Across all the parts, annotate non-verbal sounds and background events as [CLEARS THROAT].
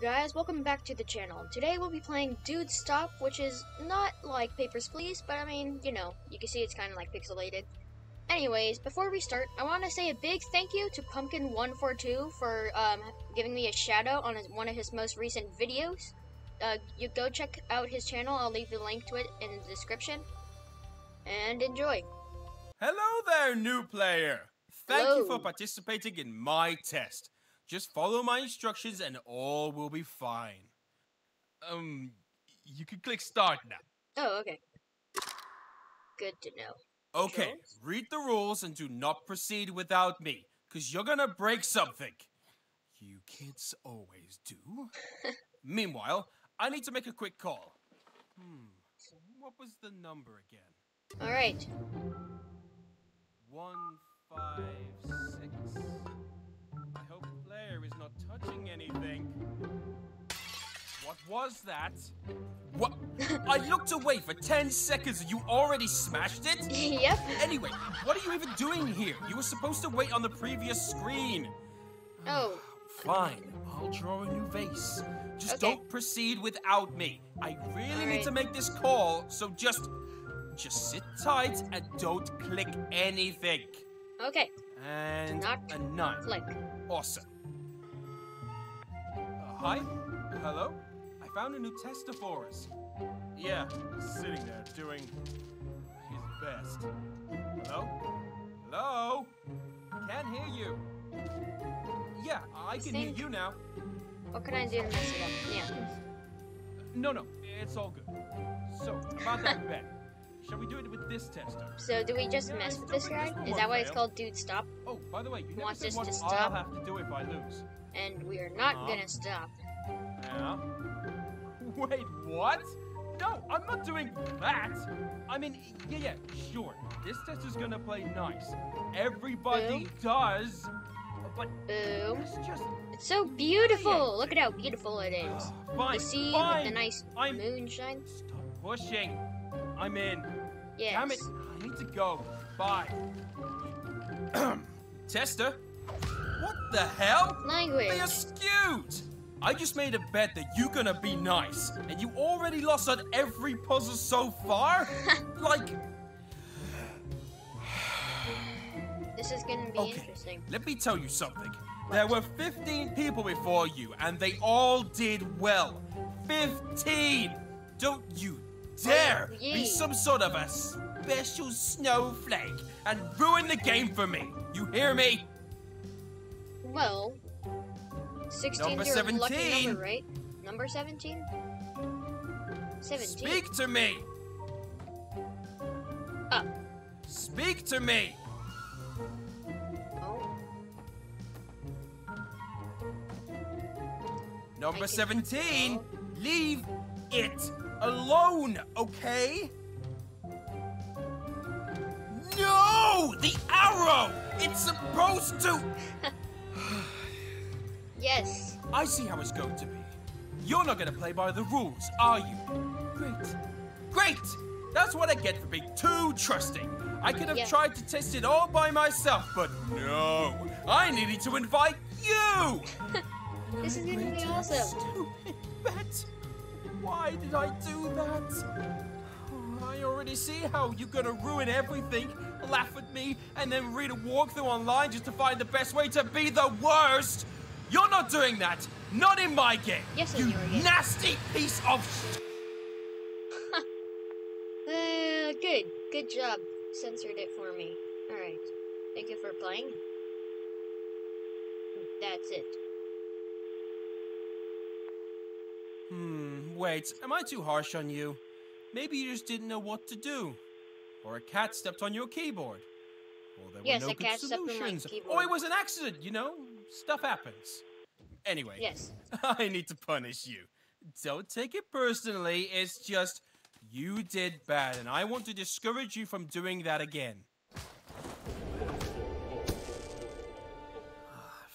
guys, welcome back to the channel. Today we'll be playing Dude Stop, which is not like Papers, Please, but I mean, you know, you can see it's kind of like pixelated. Anyways, before we start, I want to say a big thank you to Pumpkin142 for um, giving me a shout out on his, one of his most recent videos. Uh, you go check out his channel, I'll leave the link to it in the description. And enjoy. Hello there, new player. Thank you for participating in my test. Just follow my instructions and all will be fine. Um, you can click start now. Oh, okay. Good to know. Okay, read the rules and do not proceed without me, because you're gonna break something. You kids always do. [LAUGHS] Meanwhile, I need to make a quick call. Hmm, what was the number again? Alright. One, five, six. I hope is not touching anything. What was that? What? I looked away for 10 seconds and you already smashed it? [LAUGHS] yep. Anyway, what are you even doing here? You were supposed to wait on the previous screen. Oh, Fine, I'll draw a new vase. Just Okay. don't proceed without me. I really need to make this call, so just just sit tight and don't click anything. okay. And Not a nine. Click. Awesome. Hi? Hello? I found a new tester for us. Yeah, sitting there doing his best. Hello? Hello? Can't hear you. Yeah, I can hear you now. What can I do to mess it up? Yeah. No, no, it's all good. So, about that [LAUGHS] bet. Shall we do it with this tester? So do we just Yeah, mess with this guy? Is that why it's called Dude Stop? Oh, by the way, you Wants us to I'll stop? have to do if I lose. And we are not Uh-huh. gonna stop. Yeah? Wait, what? No, I'm not doing that. I mean, yeah, yeah, sure. This test is gonna play nice. Everybody does. But Boom. it's just It's so beautiful! Look at how beautiful it is. fine. The sea fine. with the nice I'm moonshine. Stop pushing. I'm in. Yes. Damn it! I need to go. Bye. [CLEARS THROAT] Tester. What the hell? They Language. are skewed! I just made a bet that you're gonna be nice, and you already lost on every puzzle so far? [LAUGHS] like, This is gonna be okay, interesting. let me tell you something. There were 15 people before you, and they all did well. 15! Don't you dare yay. be some sort of a special snowflake and ruin the game for me. You hear me? Well, 16 Number is your lucky number, right? Number 17? 17. Speak to me! Up. Speak to me! Oh, Number 17, leave it alone, okay? No! The arrow! It's supposed to. [LAUGHS] yes. I see how it's going to be. You're not gonna play by the rules, are you? Great. Great! That's what I get for being too trusting. I could have Yeah. tried to test it all by myself, but no! I needed to invite you! [LAUGHS] This is gonna be awesome. Stupid bet. Why did I do that? Oh, I already see how you're gonna ruin everything, laugh at me, and then read a walkthrough online just to find the best way to be the worst. You're not doing that. Not in my game. Yes, you in your game. nasty piece of. Sh- [LAUGHS] Uh, good. Good job. Censored it for me. Alright. Thank you for playing. That's it. Hmm. Wait. Am I too harsh on you? Maybe you just didn't know what to do, or a cat stepped on your keyboard. Or there Yes, were no good cat stepped on my solutions. Or it was an accident, you know? Stuff happens. Anyway, Yes. [LAUGHS] I need to punish you. Don't take it personally, it's just you did bad, and I want to discourage you from doing that again.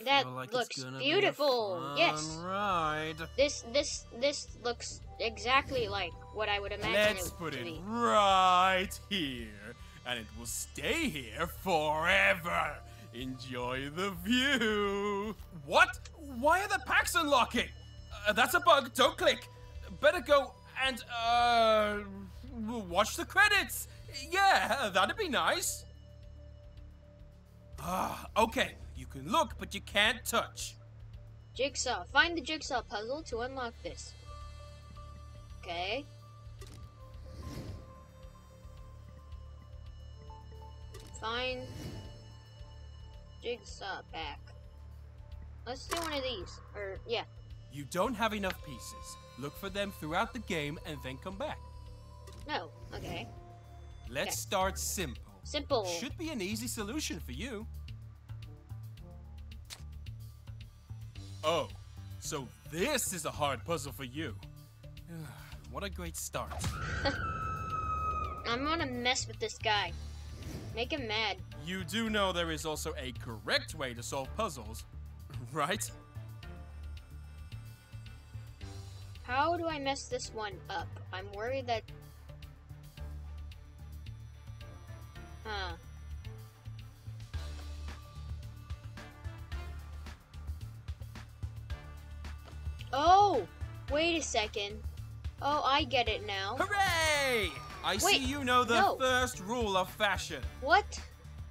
That like looks be beautiful. fun Yes. Ride. This this this looks exactly like what I would imagine Let's it put it be. right here, and it will stay here forever. Enjoy the view. What? Why are the packs unlocking? Uh, uh, that's a bug. Don't click. Better go and, uh, watch the credits. Yeah, that'd be nice. Ah, okay. You can look, but you can't touch. Jigsaw. Find the jigsaw puzzle to unlock this. Okay. Find jigsaw pack. Let's do one of these. Or, yeah. You don't have enough pieces. Look for them throughout the game and then come back. No. Okay. Let's Okay. start simple. Simple. Should be an easy solution for you. Oh, so this is a hard puzzle for you. [SIGHS] what a great start. [LAUGHS] I'm gonna mess with this guy. Make him mad. You do know there is also a correct way to solve puzzles, [LAUGHS] right? How do I mess this one up? I'm worried that. Huh. Oh! Wait a second. Oh, I get it now. Hooray! I see you know the no. first rule of fashion. What?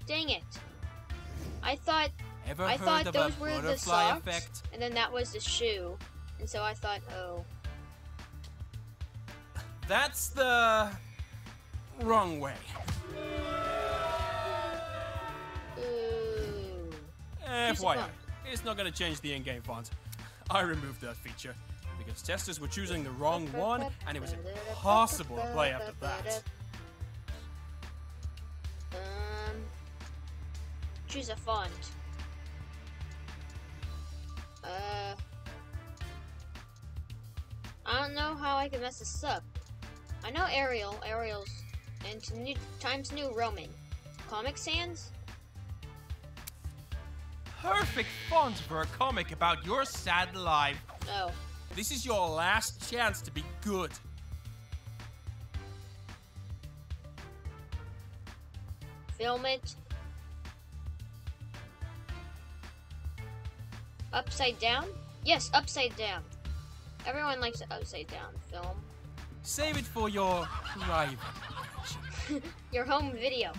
Dang it. I thought Ever I thought those were the socks, effect? and then that was the shoe, and so I thought, oh, That's the wrong way. ooh. FYI, it's not going to change the in-game font. I removed that feature because testers were choosing the wrong one, and it was impossible to play after that. Um, choose a font. Uh, I don't know how I can mess this up. I know Arial, Arial's, and new, Times New Roman. Comic Sans? Perfect font for a comic about your sad life. Oh, This is your last chance to be good. film it. Upside down? Yes, upside down. Everyone likes it upside down film. Save it for your private. [LAUGHS] Your home video.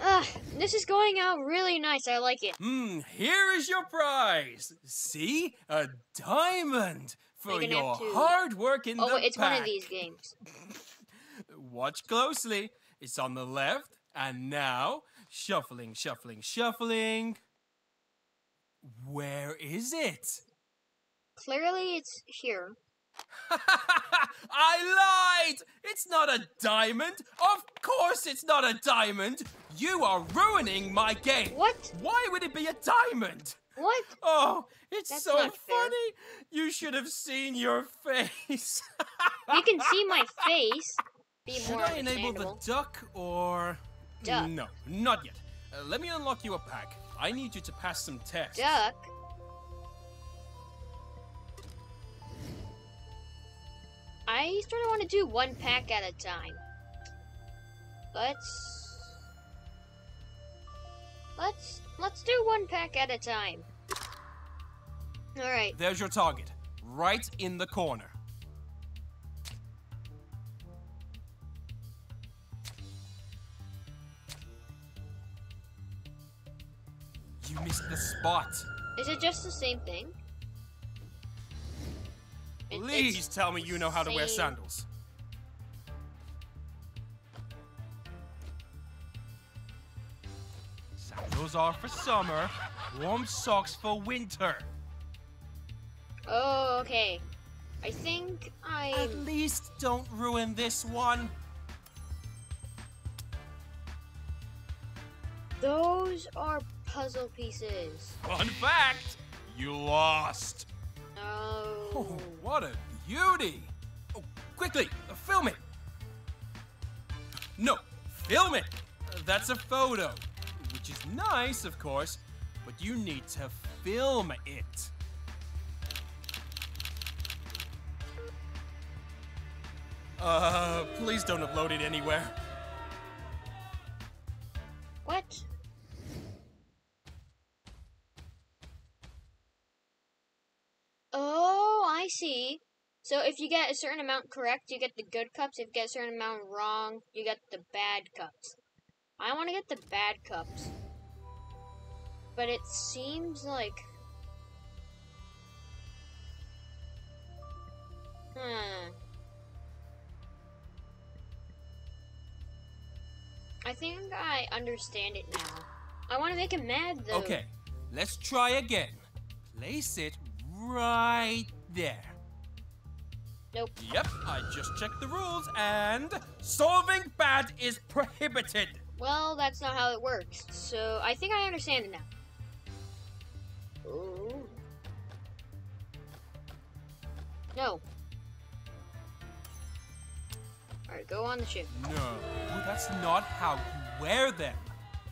Ah, this is going out really nice. I like it. Hmm, here is your prize. See? A diamond for your to- hard work in Oh, the wait, it's one of these games. [LAUGHS] Watch closely. It's on the left, and now shuffling, shuffling, shuffling. Where is it? Clearly, it's here. [LAUGHS] I lied! It's not a diamond! Of course it's not a diamond! You are ruining my game! What? Why would it be a diamond? What? Oh, it's That's so funny! You should have seen your face! You can see my [LAUGHS] face. Be Should I enable the duck or. Duck. No, not yet. Uh, let me unlock you a pack. I need you to pass some tests. Duck. I sort of want to do one pack at a time. Let's let's let's do one pack at a time. All right. There's your target, right in the corner. You missed the spot. Is it just the same thing? It's- Please tell me you know how to wear sandals. Are for summer, warm socks for winter. Oh, okay. I think I. At least don't ruin this one. Those are puzzle pieces. Fun fact, you lost. Oh. Oh, what a beauty! Oh, quickly, film it! No, film it! That's a photo, which is nice, of course, but you need to film it. Uh, please don't upload it anywhere. What? Oh. I see. So if you get a certain amount correct, you get the good cups. If you get a certain amount wrong, you get the bad cups. I want to get the bad cups. But it seems like... Hmm. I think I understand it now. I want to make him mad, though. Okay, let's try again. Place it right there. Nope. Yep, I just checked the rules and solving bad is prohibited. Well, that's not how it works. So I think I understand it now. No. Alright, go on the ship. No, that's not how you wear them.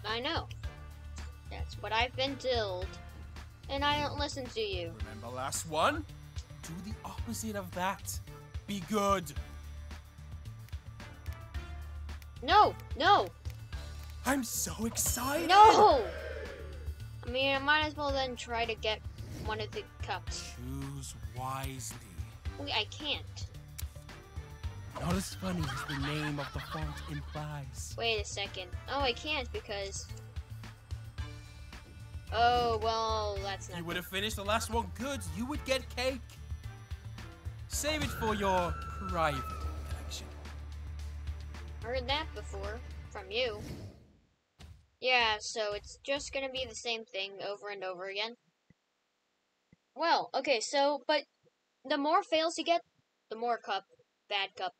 I know. That's what I've been told. And I don't listen to you. Remember last one? Do the opposite of that. Be good. No! No! I'm so excited. No! I mean, I might as well then try to get one of the cups. Choose wisely. I can't. Not as funny as the name of the font implies. Wait a second. Oh, I can't because. Oh, well, that's not. You would have finished the last one good, you would get cake. Save it for your private collection. Heard that before from you. Yeah, so it's just gonna be the same thing over and over again. Well, okay, so, but the more fails you get, the more cup, bad cup.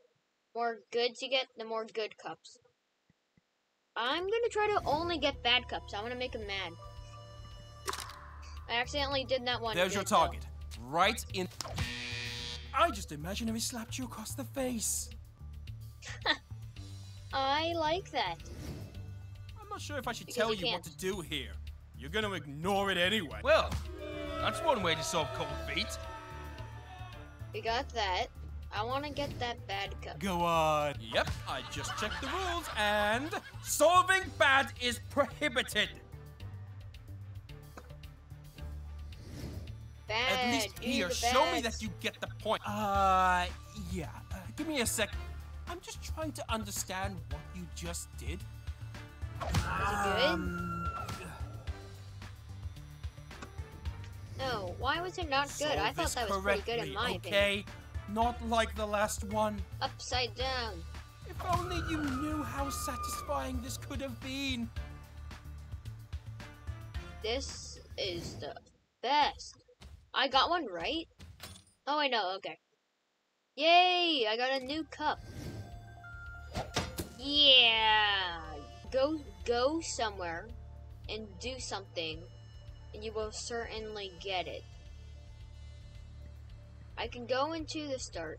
More goods you get, the more good cups. I'm gonna try to only get bad cups. I wanna make him mad. I accidentally did that one. There's your good, though. target. Right in. I just imagine if he slapped you across the face. [LAUGHS] I like that. I'm not sure if I should Because tell you you what can't. to do here. You're gonna ignore it anyway. Well, that's one way to solve cold feet. We got that. I wanna get that bad cup. Go on. Yep, I just checked the rules and solving bad is prohibited. Bad. At least here, show me that you get the point. Uh, yeah. Uh, give me a sec. I'm just trying to understand what you just did. Is it good? Um, why was it not good? I thought that was pretty good in my opinion. okay? Not like the last one. Upside down. If only you knew how satisfying this could have been. This is the best. I got one right? Oh, I know, okay. Yay! I got a new cup. Yeah! Go, go somewhere and do something, and you will certainly get it. I can go into the start.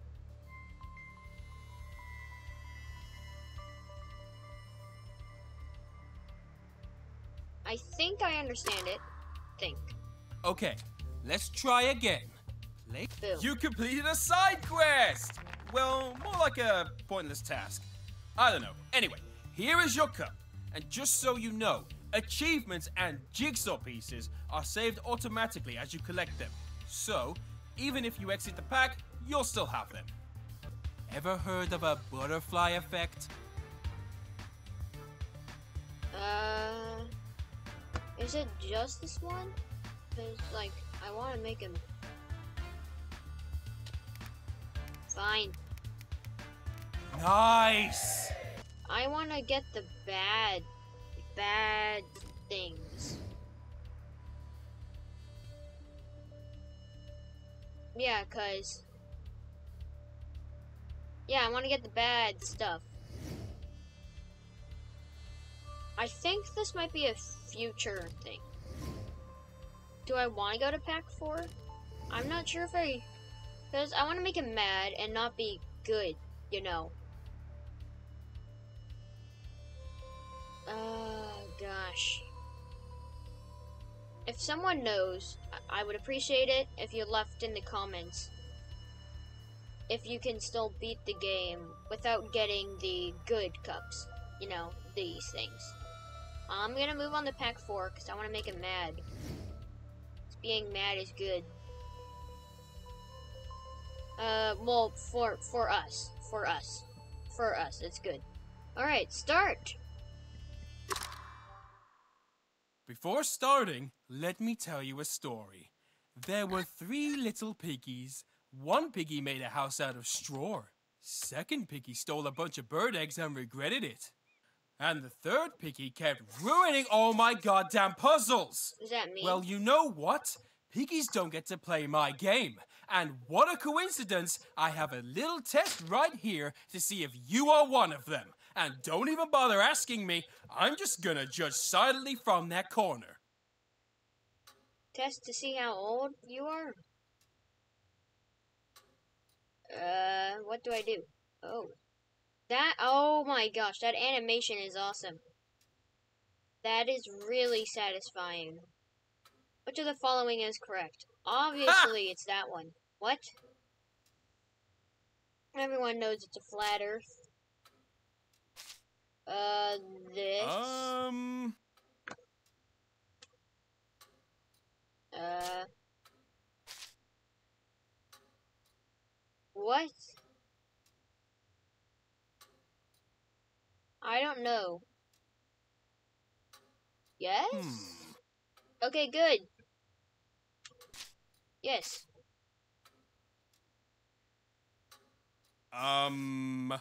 I think I understand it. Think. Okay, let's try again. Boom. You completed a side quest! Well, more like a pointless task. I don't know. Anyway, here is your cup. And just so you know, achievements and jigsaw pieces are saved automatically as you collect them. So, even if you exit the pack, you'll still have them. Ever heard of a butterfly effect? Uh, is it just this one? Cause like I want to make him. Fine. Nice! I want to get the bad, bad things. Yeah, cause. Yeah, I want to get the bad stuff. I think this might be a future thing. Do I want to go to pack 4? I'm not sure if I. Because I want to make him mad and not be good, you know. Oh, gosh. If someone knows, I- would appreciate it if you left in the comments if you can still beat the game without getting the good cups. You know, these things. I'm gonna move on to pack 4 because I want to make him mad. Being mad is good. Uh, well, for for us, for us, for us, it's good. All right, start. Before starting, let me tell you a story. There were three little piggies. One piggy made a house out of straw. Second piggy stole a bunch of bird eggs and regretted it. And the third piggy kept ruining all my goddamn puzzles. Does that mean? Well, you know what? Piggies don't get to play my game. And what a coincidence, I have a little test right here to see if you are one of them. And don't even bother asking me, I'm just gonna judge silently from that corner. test to see how old you are. Uh, what do I do? Oh, that. Oh my gosh, that animation is awesome. That is really satisfying. Which of the following is correct? Obviously, it's that one. What? Everyone knows it's a flat Earth. Uh, this. Um, Uh. What? I don't know. Yes? hmm. Okay, good. Yes. Um.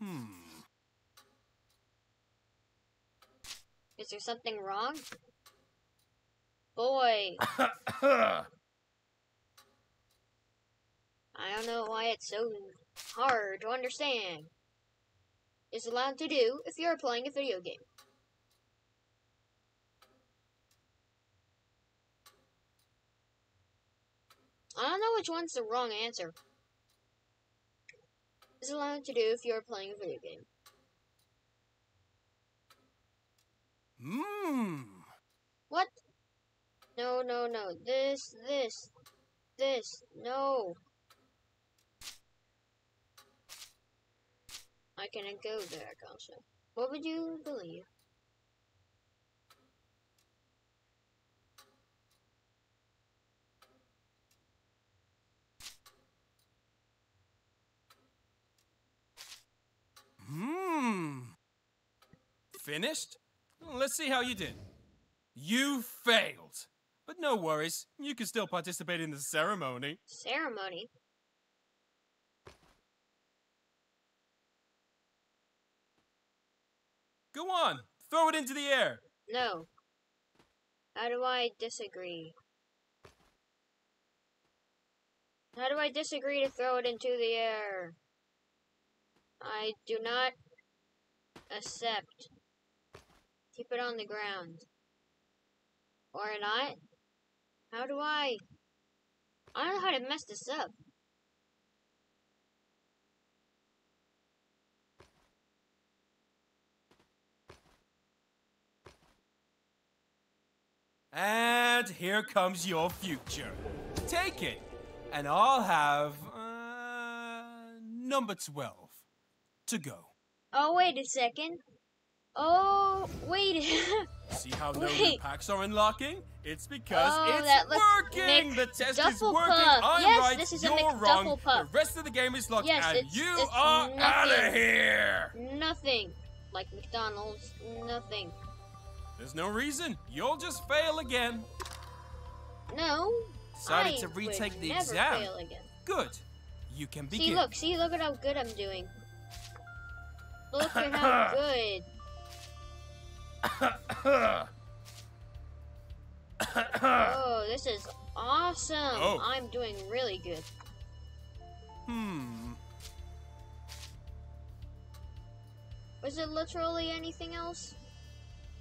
Hmm. Is there something wrong? Boy, [COUGHS] I don't know why it's so hard to understand. It's allowed to do if you're playing a video game. I don't know which one's the wrong answer. It's allowed to do if you're playing a video game. Hmm. What? No, no, no. This, this, this. No. I cannot go there, also. What would you believe? Hmm. Finished? Let's see how you did. You failed. But no worries, you can still participate in the ceremony. Ceremony? Go on, throw it into the air. No. How do I disagree? How do I disagree to throw it into the air? I do not accept. Keep it on the ground. Or not? How do I? I don't know how to mess this up. And here comes your future. Take it, and I'll have uh, number 12 to go. Oh, wait a second. Oh, wait. [LAUGHS] See how no Wait. packs are unlocking? It's because Oh, it's working! The test is working! Puff. I'm Yes, right, this is a you're McDuffle wrong. Puff. The rest of the game is locked, Yes, and it's- you it's are out of here! Nothing. Like McDonald's. Nothing. There's no reason. You'll just fail again. No. Decided I to retake would the exam. fail again. Good. You can begin. See, look, see, look at how good I'm doing. Look at how [LAUGHS] good. Oh, this is awesome. Oh. I'm doing really good. hmm. Was it literally anything else?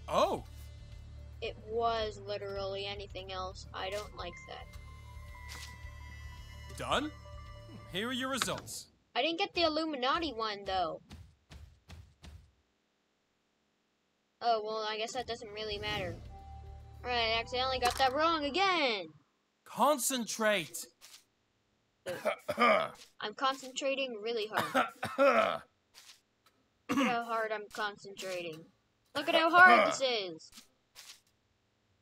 Oh, It was literally anything else. I don't like that. done? Here are your results. I didn't get the Illuminati one though. Oh, well, I guess that doesn't really matter. Alright, I accidentally got that wrong again. Concentrate. [COUGHS] I'm concentrating really hard. [COUGHS] Look at how hard I'm concentrating. Look at how hard this is.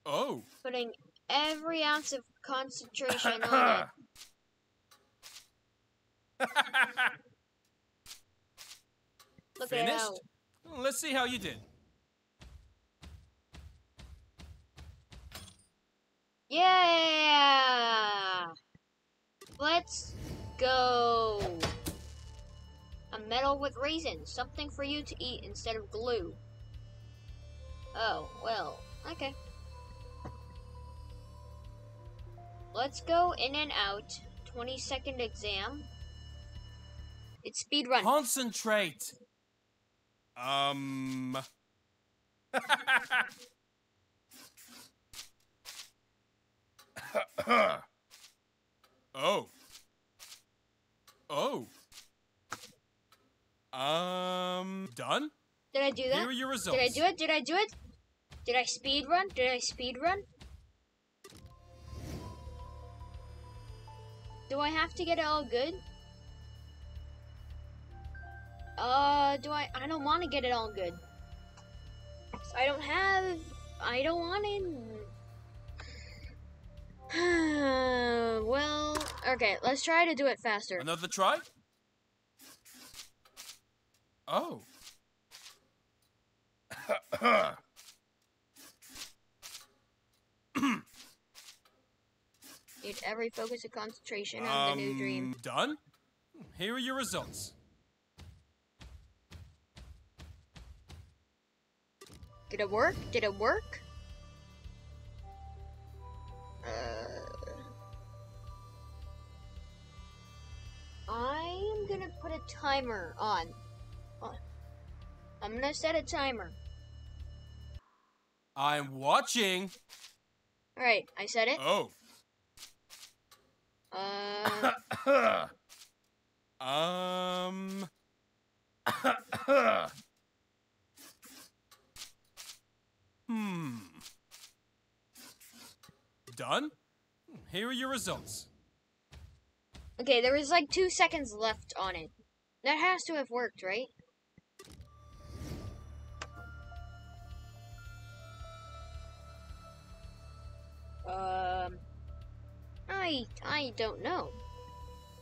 oh, Putting every ounce of concentration on it. [COUGHS] Look at Finished? Let's see how you did. Yeah! Let's go. A medal with raisins, something for you to eat instead of glue. Oh, well, okay. Let's go in and out. 20 second exam. It's speed run. Concentrate. Um. [LAUGHS] oh. Oh. Um. Done. Did I do that? Here are your results. Did I do it? Did I do it? Did I speed run? Did I speed run? Do I have to get it all good? Uh, do I? I don't want to get it all good. I don't have. I don't want it. [SIGHS] well, okay. Let's try to do it faster. Another try? Oh. [COUGHS] Need every focus of concentration on the new dream. Um, Done? Here are your results. Did it work? Did it work? I am gonna put a timer on. on. I'm gonna set a timer. I'm watching. Alright, I set it. Oh. Uh, [COUGHS] [COUGHS] um. hmm. Done? Here are your results. okay, there was like two seconds left on it. That has to have worked, right? Um, I I don't know.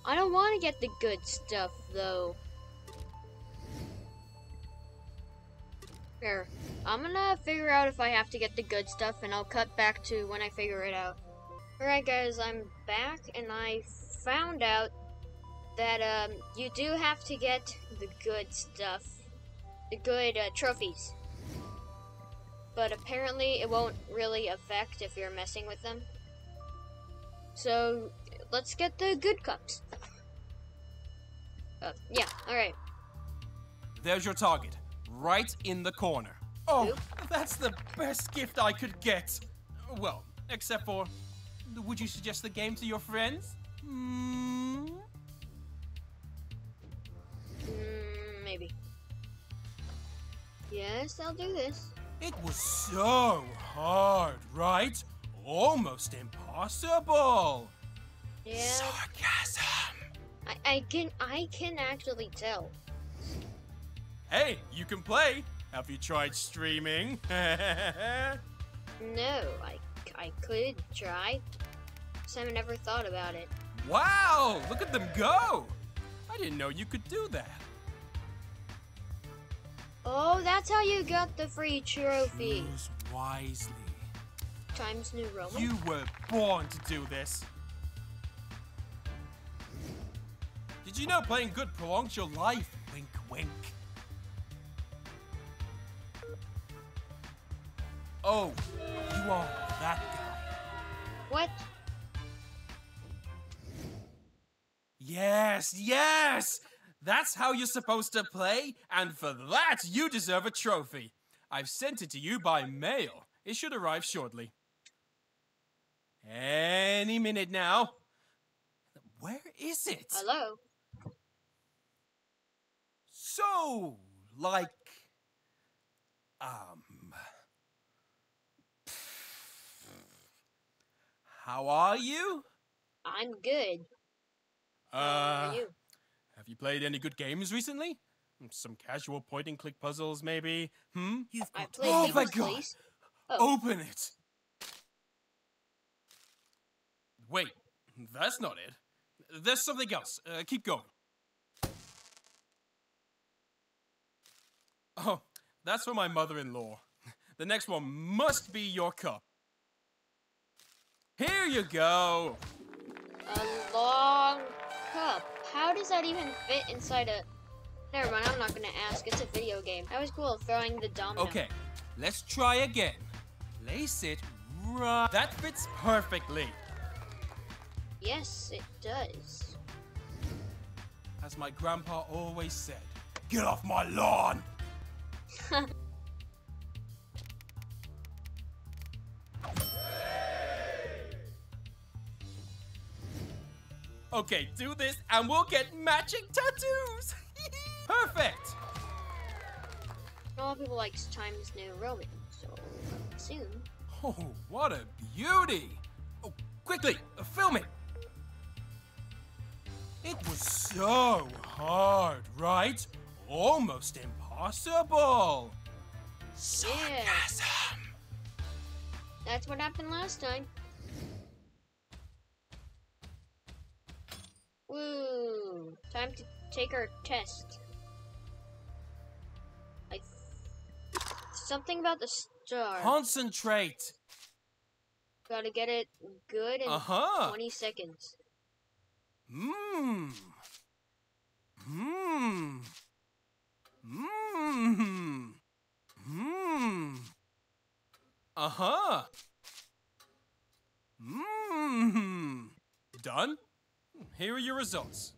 I don't want to get the good stuff though. Here, I'm gonna figure out if I have to get the good stuff, and I'll cut back to when I figure it out. Alright, guys, I'm back, and I found out that um, you do have to get the good stuff, the good uh, trophies. But apparently, it won't really affect if you're messing with them. So, let's get the good cups. Uh, yeah, alright. There's your target, right in the corner. Oh, that's the best gift I could get. Well, except for. Would you suggest the game to your friends? Hmm. Mm, maybe. Yes, I'll do this. It was so hard, right? Almost impossible. Yeah, Sarcasm. I, I can I can actually tell. Hey, you can play. Have you tried streaming? [LAUGHS] No, I, I could try. Just haven't thought about it. wow, look at them go. I didn't know you could do that. Oh, that's how you got the free trophy. Choose wisely. Times New Roman. You were born to do this. Did you know playing good prolongs your life? Wink, wink. Oh, you are that guy. What? Yes, yes! That's how you're supposed to play, and for that, you deserve a trophy. I've sent it to you by mail. It should arrive shortly. Any minute now. Where is it? Hello? So, like, um, how are you? I'm good. How Uh, are you? have you played any good games recently? Some casual point and click puzzles, maybe? Hmm? You've I got played Oh my God. Oh, Open it! Wait, that's not it. There's something else. Uh, keep going. Oh, that's for my mother in law. The next one must be your cup. Here you go. A long cup. How does that even fit inside a... Never mind, I'm not gonna ask. It's a video game. That was cool, throwing the domino. Okay, let's try again. Place it right. That fits perfectly. Yes, it does. As my grandpa always said, get off my lawn. [LAUGHS] okay, do this and we'll get matching tattoos. [LAUGHS] Perfect. A lot of people like Times New Roman, so soon. Oh, what a beauty. Oh, quickly, uh, film it. It was so hard, right? Almost impossible. Sarcasm. That's what happened last time. Woo! Time to take our test. I something about the star. Concentrate. Gotta get it good in Uh-huh. 20 seconds. Mmm. Mmm. Mmm. Mmm. Uh-huh. Mmm. Done? Here are your results.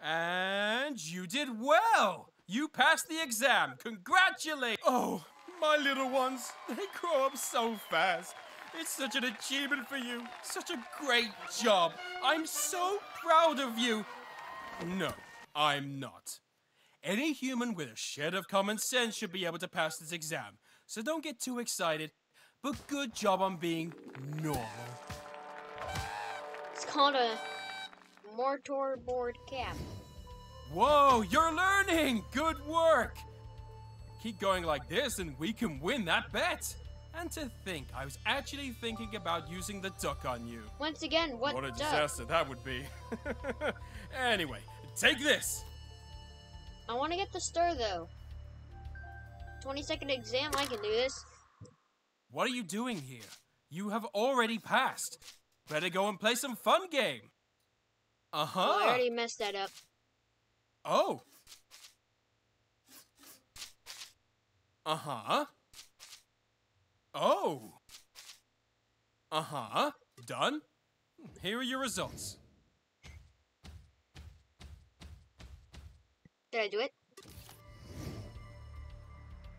And you did well. You passed the exam. Congratulate. Oh, my little ones. They grow up so fast. It's such an achievement for you. Such a great job. I'm so proud of you. No, I'm not. Any human with a shred of common sense should be able to pass this exam. So don't get too excited. But good job on being normal. It's called a mortar board cap. Whoa, you're learning! Good work! Keep going like this and we can win that bet. And to think, I was actually thinking about using the duck on you. Once again, what, What a duck? disaster that would be. [LAUGHS] anyway, take this. I want to get the stir though. 20 second exam, I can do this. What are you doing here? You have already passed. Better go and play some fun game. Uh Oh, I already messed that up. Oh. Uh huh. Oh. Uh huh. Done? Here are your results. Did I do it?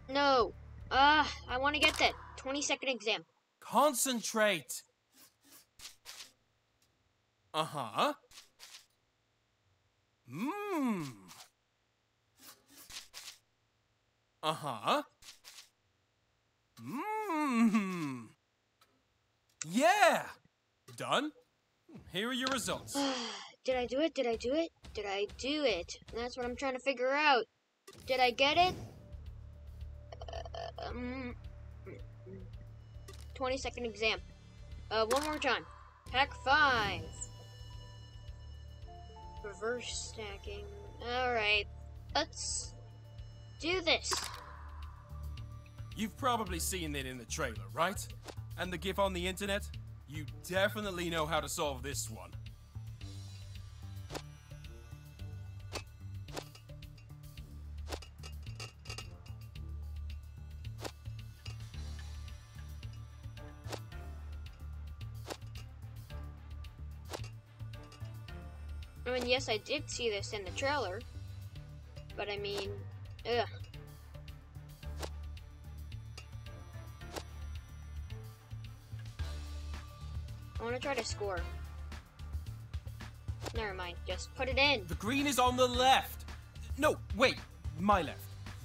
No. Ah, I want to get that 20 second exam. Concentrate. Uh huh. Mmm. Uh huh. Mmm. Yeah. Done. Here are your results. [SIGHS] Did I do it? Did I do it? Did I do it? That's what I'm trying to figure out. Did I get it? Uh, um, 20 second exam. Uh, one more time. Pack 5. Reverse stacking. Alright. Let's do this. You've probably seen it in the trailer, right? And the GIF on the internet? You definitely know how to solve this one. I I did see this in the trailer. But I mean, ugh. I want to try to score. Never mind, just put it in. The green is on the left. No, wait, my left.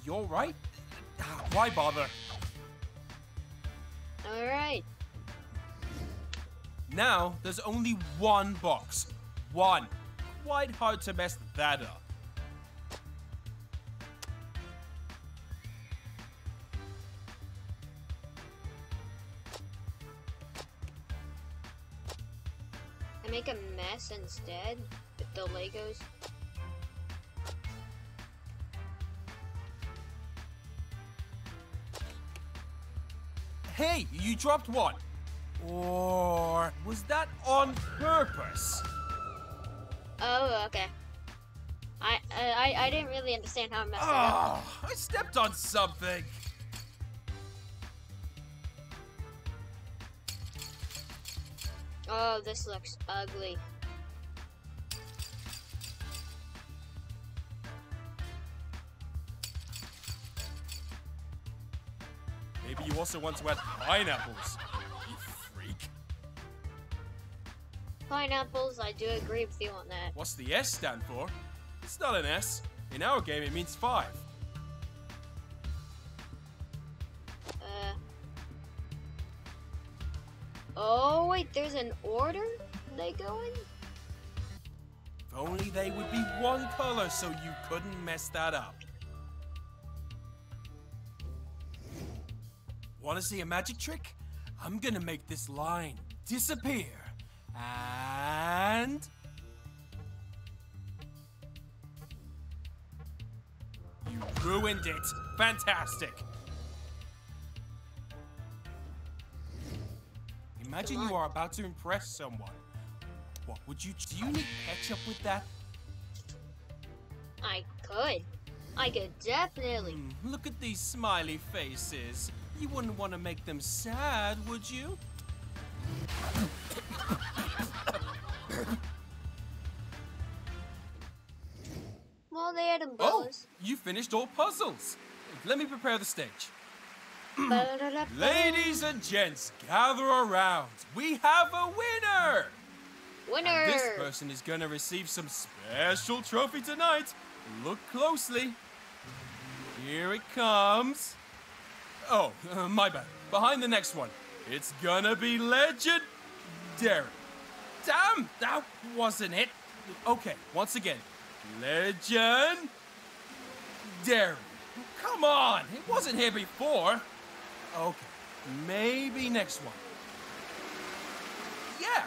You're right? Ah, Why bother? Alright. Now, there's only one box. One. Quite hard to mess that up. I make a mess instead with the Legos. Hey, you dropped one. Or was that on purpose? Oh, okay. I uh, I I didn't really understand how I messed it up. Oh, I stepped on something. Oh, this looks ugly. Maybe you also want to add pineapples. Pineapples, I do agree with you on that. What's the S stand for? It's not an S. In our game, it means five. Uh. Oh wait, there's an order they go in. If only they would be one color so you couldn't mess that up. Want to see a magic trick? I'm gonna make this line disappear. And. You ruined it. Fantastic. Imagine you are about to impress someone. What would you do? You need ketchup with that? I could. I could definitely. Hmm, look at these smiley faces. You wouldn't want to make them sad, would you? Well, they had Oh, you finished all puzzles. Let me prepare the stage. [CLEARS THROAT] Ladies and gents, gather around. We have a winner! Winner. And this person is gonna receive some special trophy tonight. Look closely. Here it comes. Oh, uh, [LAUGHS] my bad. Behind the next one, it's gonna be legend, legendary. Damn, that wasn't it. Okay, once again, legend. Come on, it wasn't here before. Okay, maybe next one. Yeah,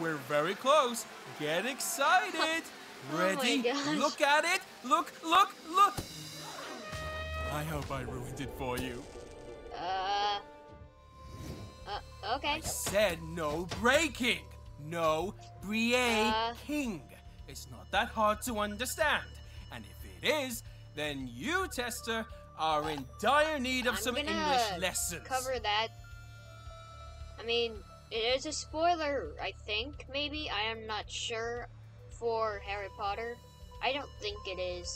we're very close. Get excited. [LAUGHS] Oh Ready? gosh. Look at it. Look, look, look. I hope I ruined it for you. Uh. Uh. Okay. I said no breaking. No Uh. breaking. It's not that hard to understand. And if it is, then you, Tester, are in dire need of I'm some English lessons. Cover that. I mean, it is a spoiler. I think maybe I am not sure for Harry Potter. I don't think it is.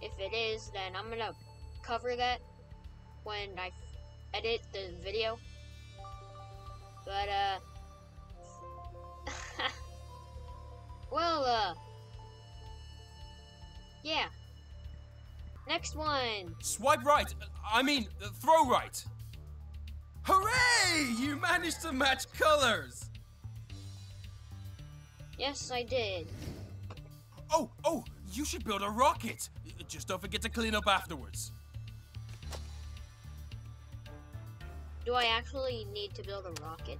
If it is, then I'm gonna cover that when I edit the video. But uh, [LAUGHS] well uh, yeah. Next one. Swipe right. I mean, uh, throw right. Hooray! You managed to match colors. Yes, I did. Oh, oh, you should build a rocket. Just don't forget to clean up afterwards. Do I actually need to build a rocket?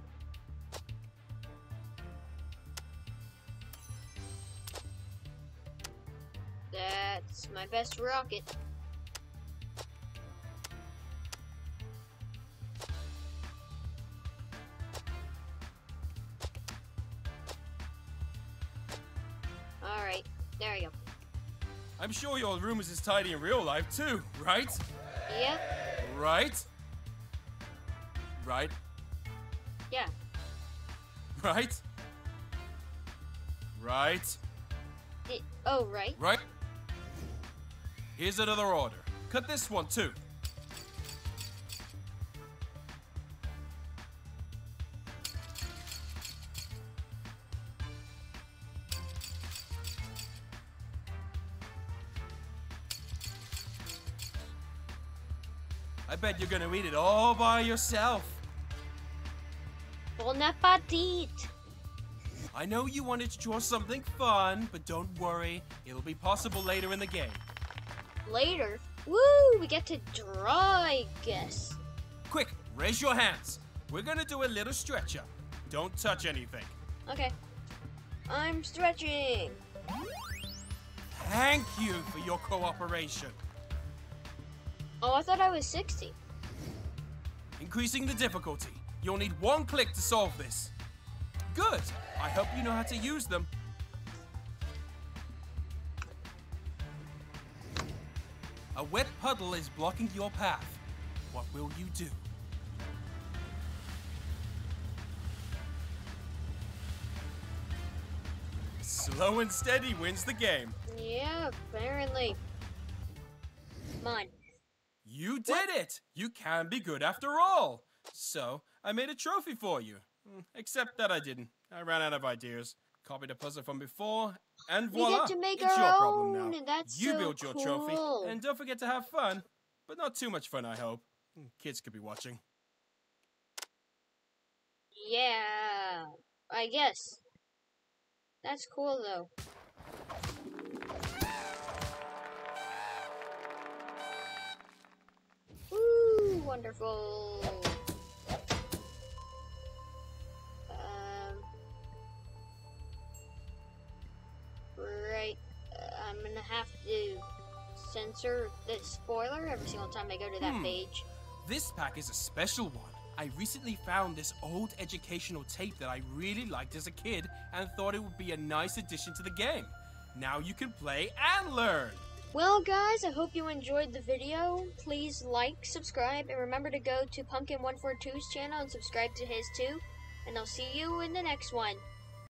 That's my best rocket. Alright, there you go. I'm sure your room is as tidy in real life too, right? Yeah? Right? Right? Yeah. Right? Right? It, oh, right. Right? Here's another order. Cut this one too. I bet you're gonna eat it all by yourself. Bon appetit! I know you wanted to draw something fun, but don't worry, it'll be possible later in the game. Later. Woo! We get to draw, I guess. Quick, raise your hands. We're gonna do a little stretch up. Don't touch anything. Okay. I'm stretching. Thank you for your cooperation. Oh, I thought I was 60. Increasing the difficulty. You'll need one click to solve this. Good. I hope you know how to use them. A wet puddle is blocking your path. What will you do? Slow and steady wins the game. Yeah, apparently. Come on. You did it! You can be good after all! So, I made a trophy for you. Mm, Except that I didn't. I ran out of ideas. Copied a puzzle from before, and We voila! get to make it's our your problem now. that's you so build your trophy, and don't forget to have fun. But not too much fun, I hope. Mm, Kids could be watching. Yeah, I guess. That's cool though. Woo, wonderful. Have to censor the spoiler every single time I go to that Hmm. page. This pack is a special one. I recently found this old educational tape that I really liked as a kid and thought it would be a nice addition to the game. Now you can play and learn. Well, guys, I hope you enjoyed the video. Please like, subscribe, and remember to go to Pumpkin142's channel and subscribe to his too. And I'll see you in the next one.